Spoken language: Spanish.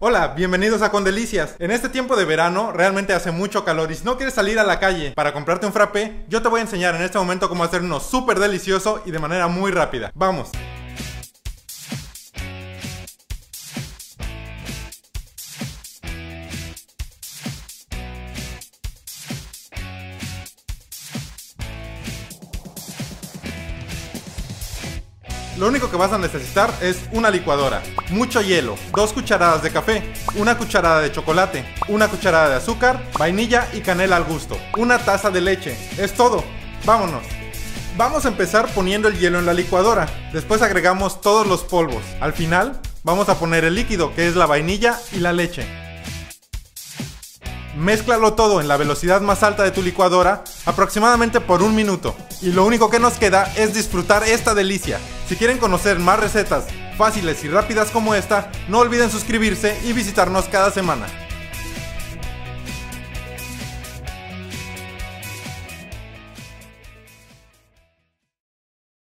Hola, bienvenidos a Condelicias. En este tiempo de verano realmente hace mucho calor y si no quieres salir a la calle para comprarte un frappé, yo te voy a enseñar en este momento cómo hacer uno súper delicioso y de manera muy rápida. Vamos. Lo único que vas a necesitar es una licuadora, mucho hielo, dos cucharadas de café, una cucharada de chocolate, una cucharada de azúcar, vainilla y canela al gusto, una taza de leche. Es todo. Vámonos. Vamos a empezar poniendo el hielo en la licuadora. Después agregamos todos los polvos. Al final vamos a poner el líquido que es la vainilla y la leche. Mézclalo todo en la velocidad más alta de tu licuadora, aproximadamente por un minuto. Y lo único que nos queda es disfrutar esta delicia. Si quieren conocer más recetas fáciles y rápidas como esta, no olviden suscribirse y visitarnos cada semana.